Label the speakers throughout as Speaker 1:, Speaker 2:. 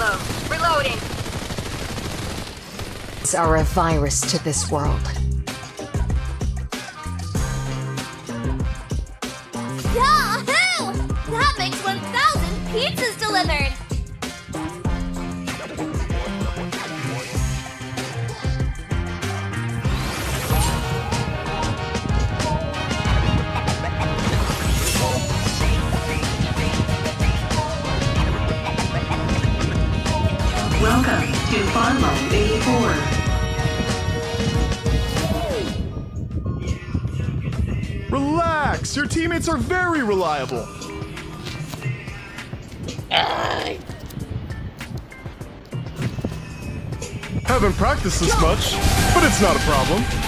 Speaker 1: Reloading. Are a virus to this world.
Speaker 2: Teammates are very reliable. Haven't practiced this much, but it's not a problem.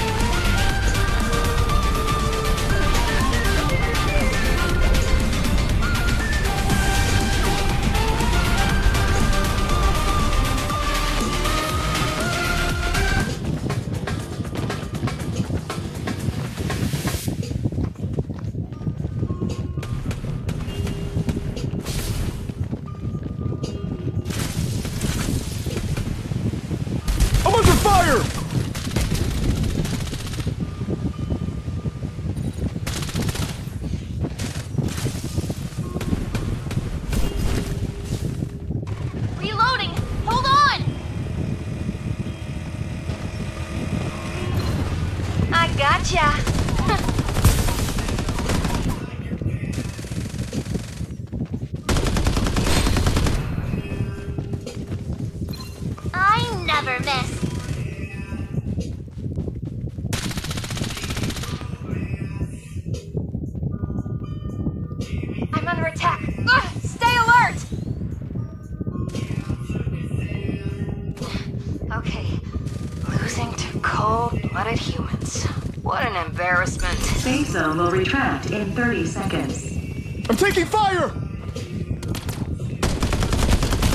Speaker 3: In 30 seconds.
Speaker 2: I'm taking fire!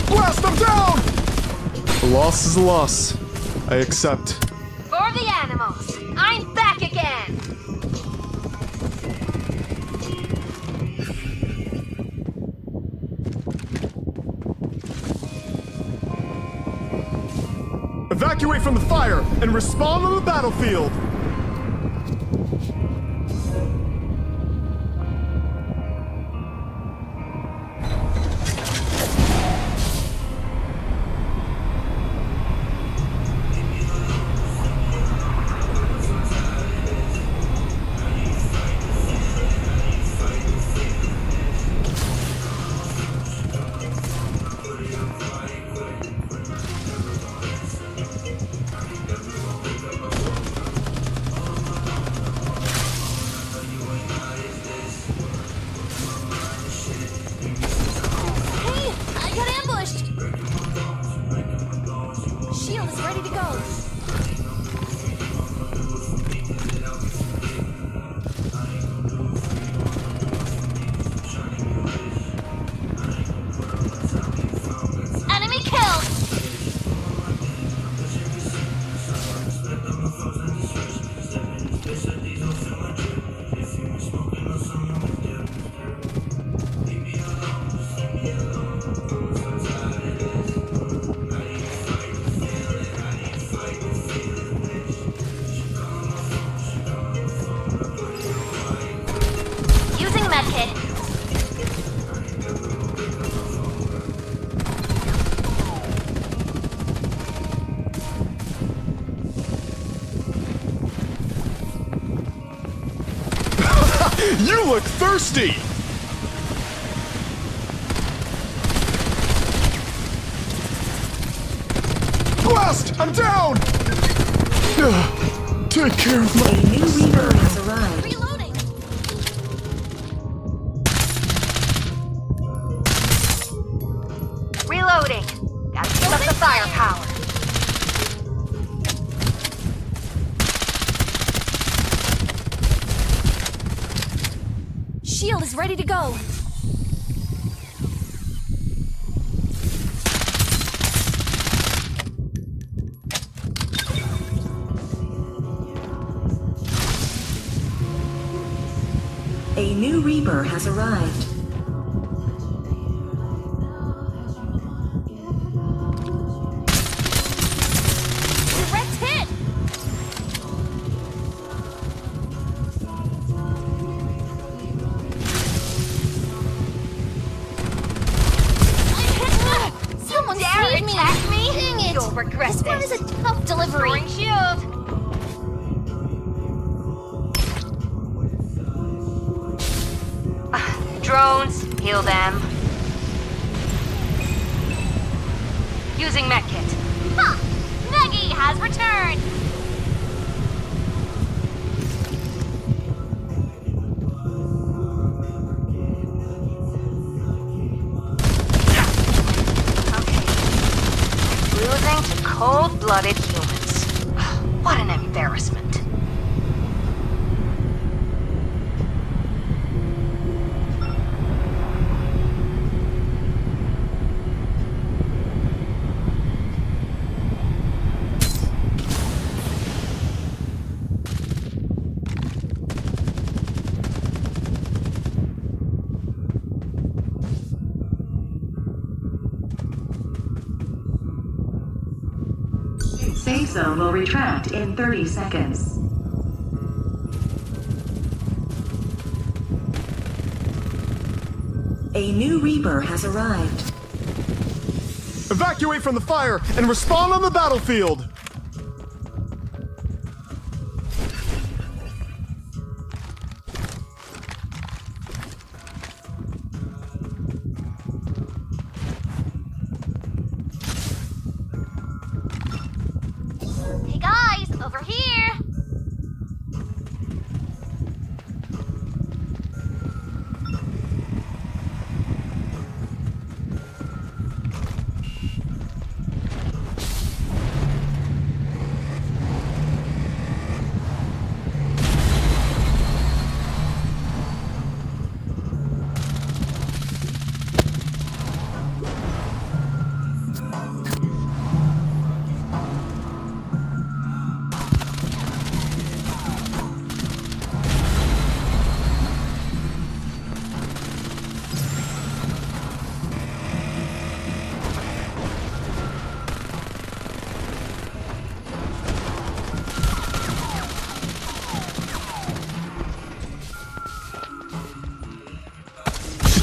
Speaker 2: Blast, I'm down! A loss is a loss. I accept.
Speaker 4: For the animals, I'm back again!
Speaker 2: Evacuate from the fire and respawn on the battlefield! Thirsty! Blast! I'm down! Take care of my...
Speaker 3: Safe zone will retract in 30 seconds. A new Reaper has arrived.
Speaker 2: Evacuate from the fire and respawn on the battlefield!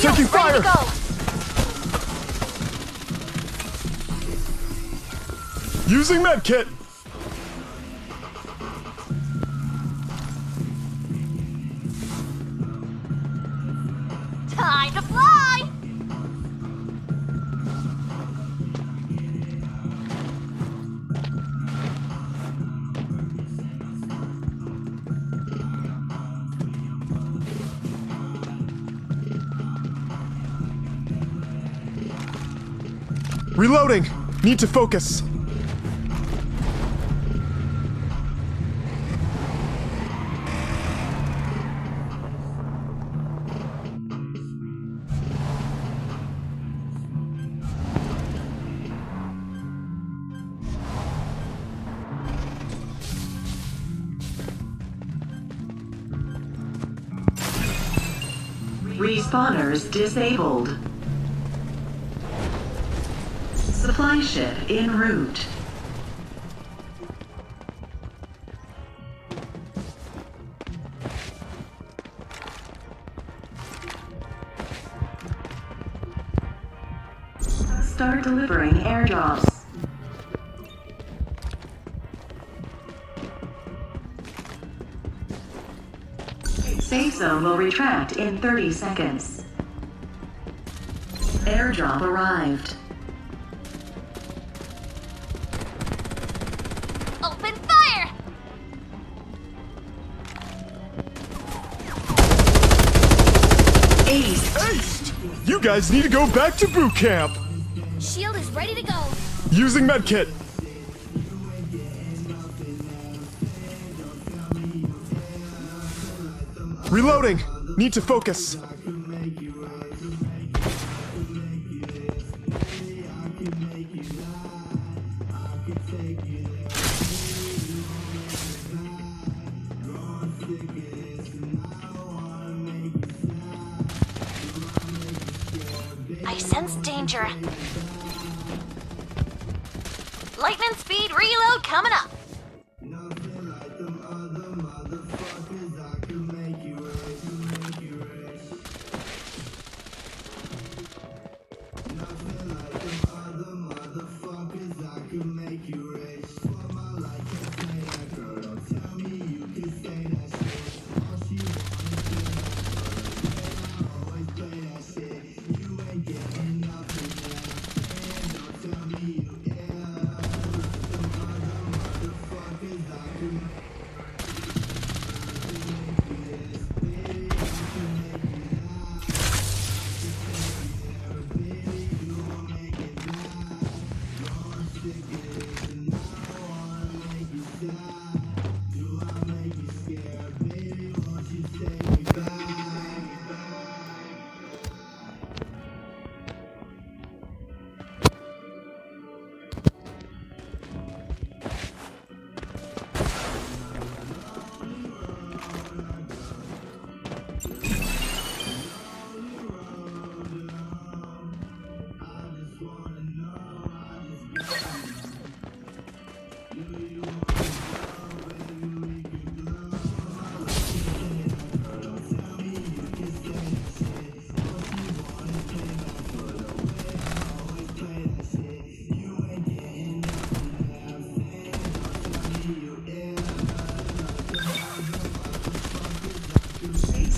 Speaker 2: Taking fire! Using medkit! Need to focus.
Speaker 3: Respawners disabled. Ship en route. Start delivering airdrops. Safe zone will retract in 30 seconds. Airdrop arrived.
Speaker 2: Guys need to go back to boot camp!
Speaker 5: Shield is ready to go.
Speaker 2: Using medkit. Reloading! Need to focus.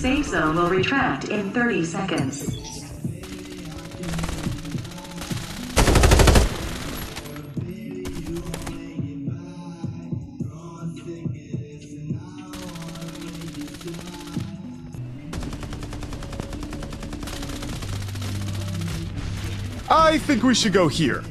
Speaker 3: Safe zone will retract in 30 seconds.
Speaker 2: I think we should go here.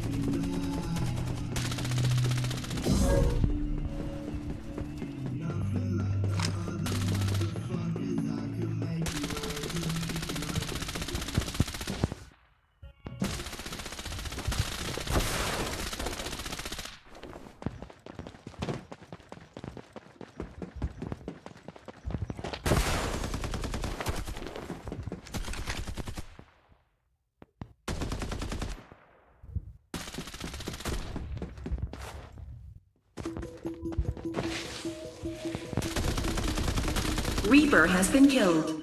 Speaker 3: Reaper has been killed.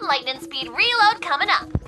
Speaker 5: Lightning speed reload coming up.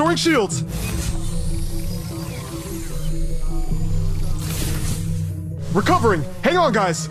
Speaker 2: Restoring shields. Recovering. Hang on, guys.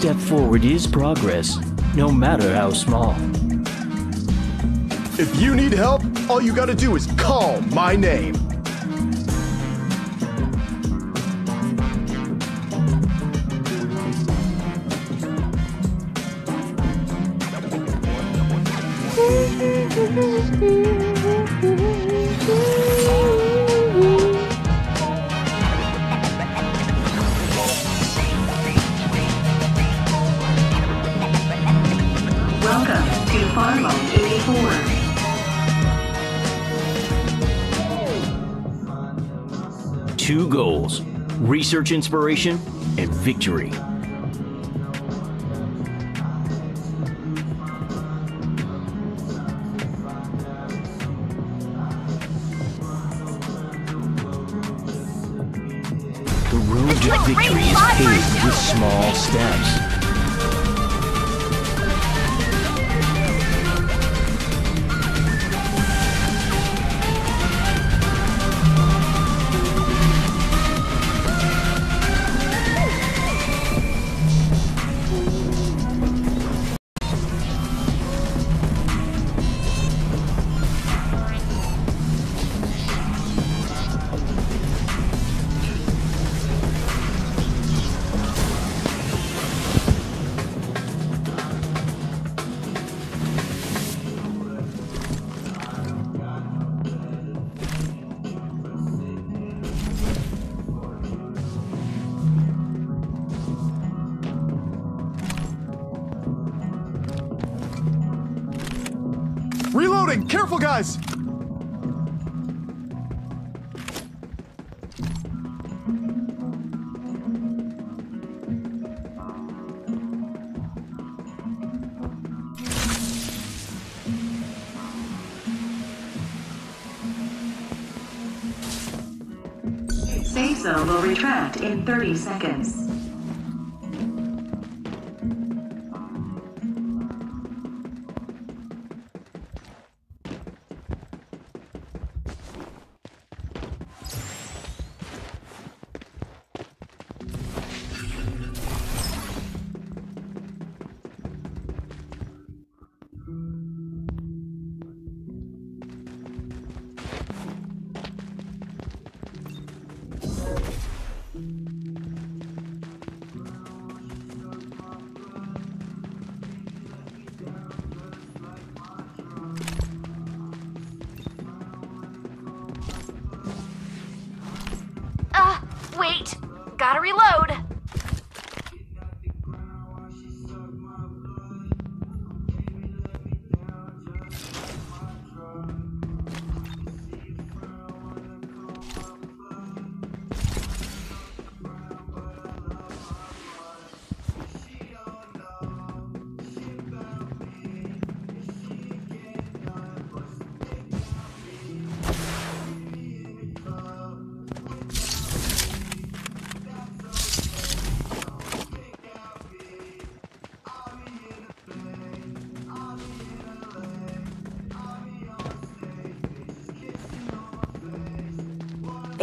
Speaker 6: Step forward is progress, no matter how small.
Speaker 2: If you need help, all you gotta do is call my name.
Speaker 6: Research inspiration and victory. The road to victory is paved with small steps.
Speaker 3: Safe zone will retract in 30 seconds.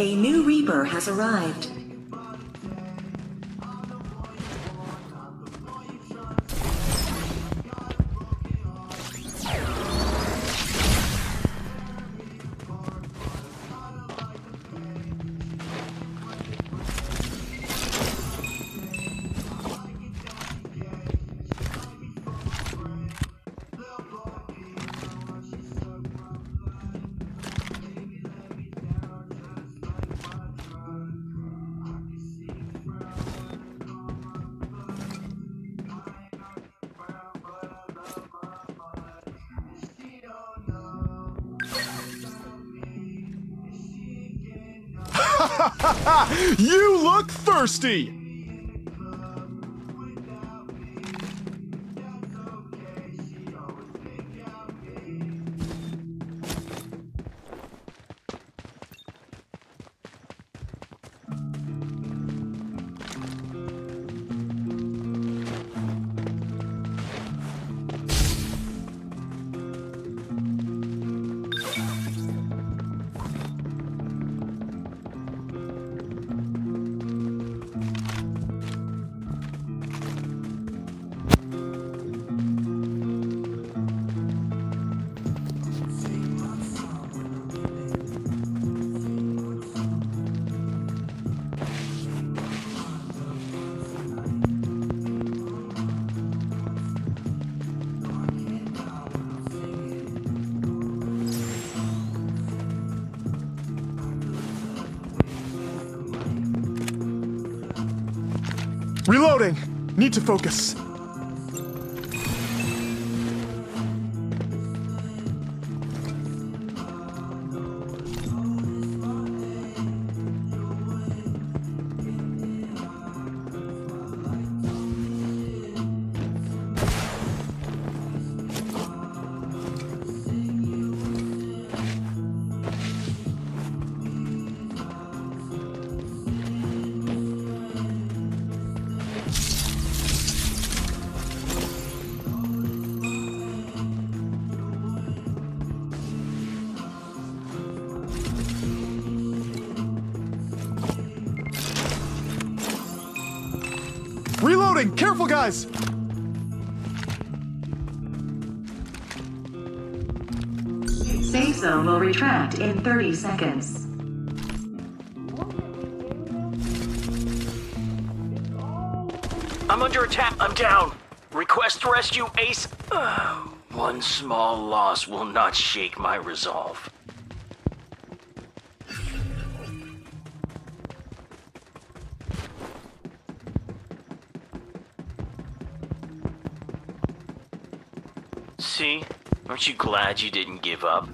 Speaker 3: A new Reaper has arrived.
Speaker 2: Thirsty! Reloading! Need to focus. Reloading! Careful, guys!
Speaker 3: Safe zone will retract in 30 seconds.
Speaker 6: I'm under attack. I'm down. Request rescue, Ace. Ugh. One small loss will not shake my resolve. Aren't you glad you didn't give up?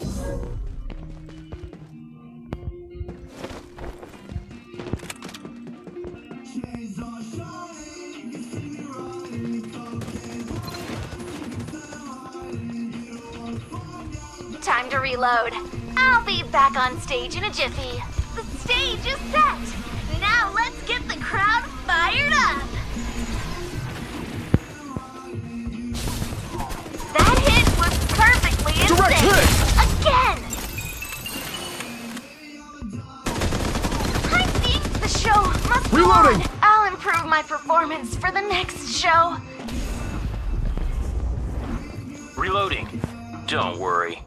Speaker 5: Time to reload. I'll be back on stage in a jiffy. The stage is set.
Speaker 6: Don't worry.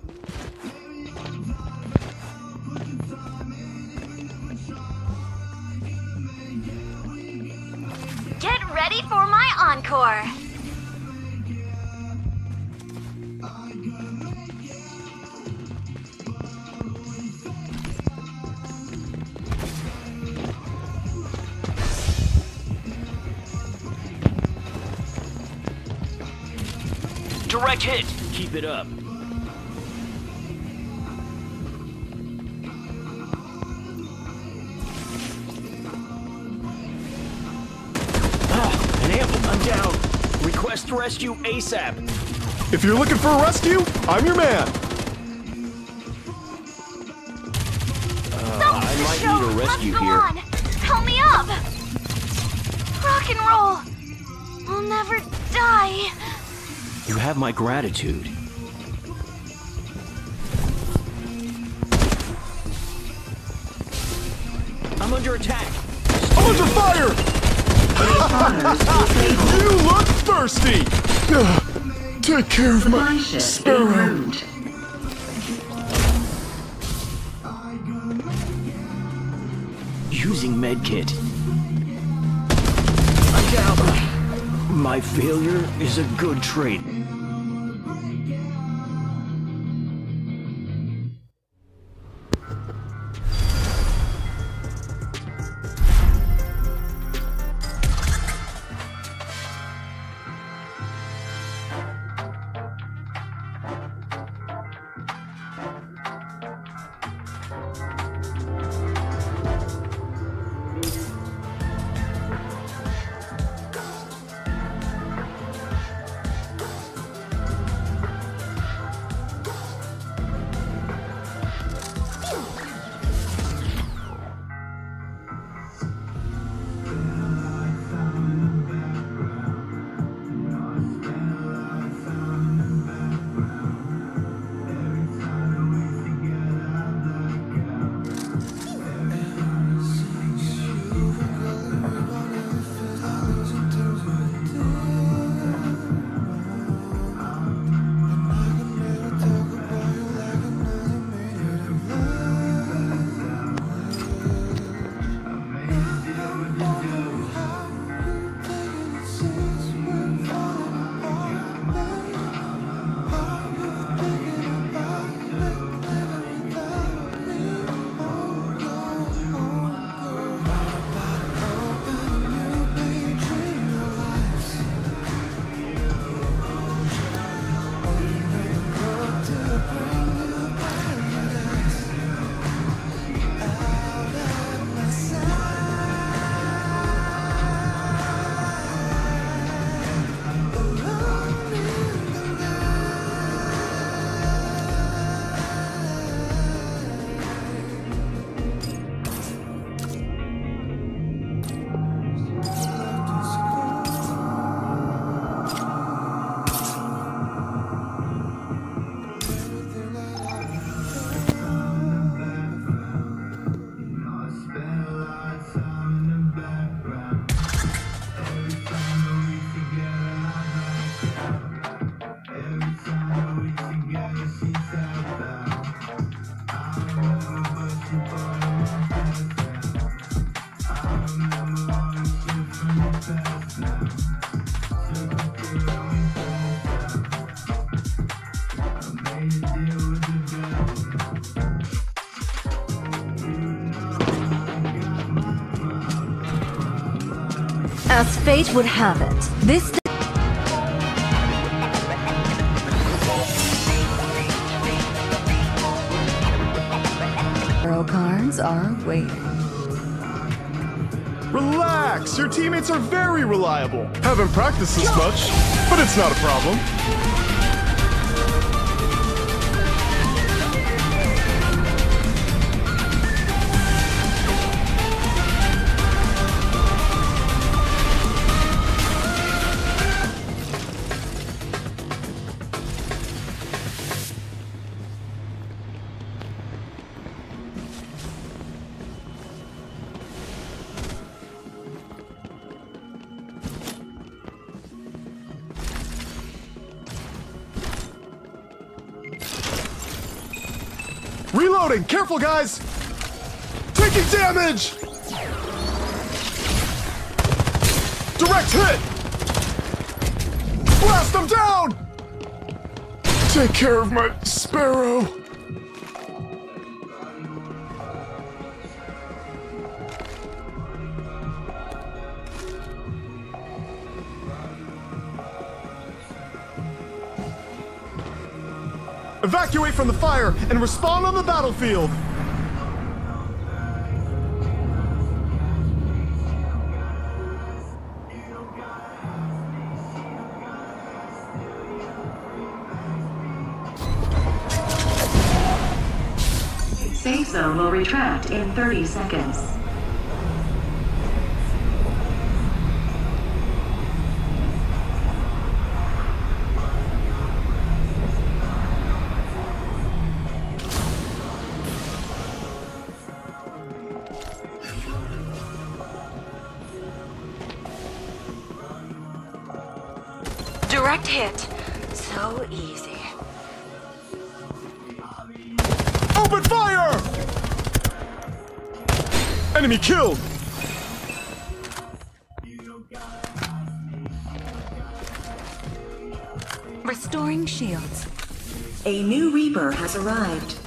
Speaker 5: Get ready for my encore.
Speaker 6: Direct hit. Keep it up. Rescue ASAP.
Speaker 2: If you're looking for a rescue, I'm your man.
Speaker 6: Uh, I might
Speaker 5: show
Speaker 6: need a rescue
Speaker 5: must go
Speaker 6: here.
Speaker 5: on. Help me up. Rock and roll. We'll never die.
Speaker 6: You have my gratitude. I'm under attack.
Speaker 2: I'm under fire! You look thirsty! Ugh, Take care of my
Speaker 3: ship
Speaker 2: sparrow.
Speaker 6: Using medkit. My failure is a good trait.
Speaker 1: As fate would have it, this Tarot cards are waiting.
Speaker 2: Relax! Your teammates are very reliable. Haven't practiced as much, but it's not a problem. Careful, guys! Taking damage! Direct hit! Blast them down! Take care of my sparrow. Evacuate from the fire and respawn on the battlefield!
Speaker 3: Safe zone will retract in 30 seconds.
Speaker 4: Direct hit. So easy.
Speaker 2: Open fire! Enemy killed!
Speaker 1: Restoring shields.
Speaker 3: A new Reaper has arrived.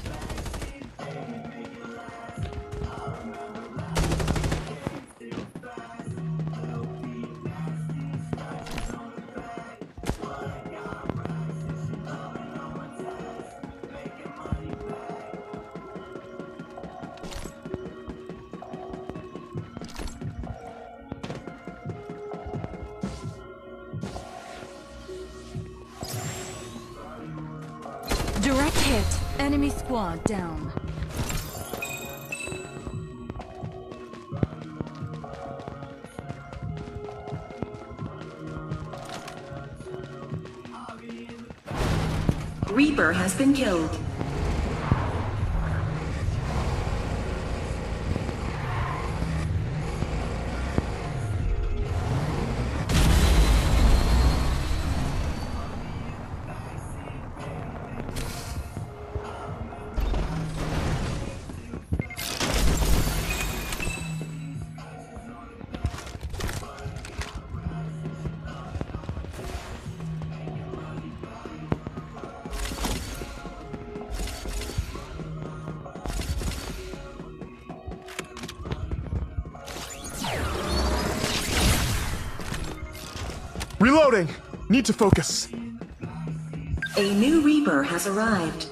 Speaker 3: Reaper has been killed.
Speaker 2: Need to focus.
Speaker 3: A new Reaper has arrived.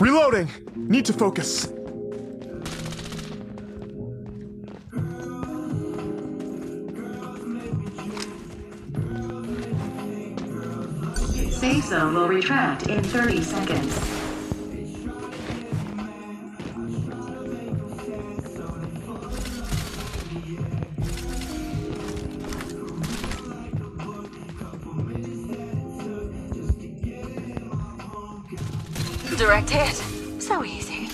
Speaker 2: Reloading! Need to focus.
Speaker 3: Safe zone will retract in 30 seconds.
Speaker 4: Direct hit. So easy.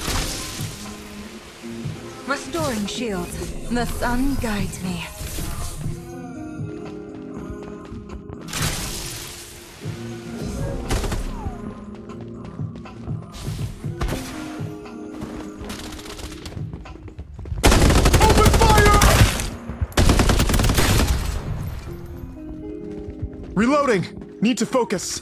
Speaker 1: Restoring shields. The sun guides me.
Speaker 2: Open fire! Reloading! Need to focus.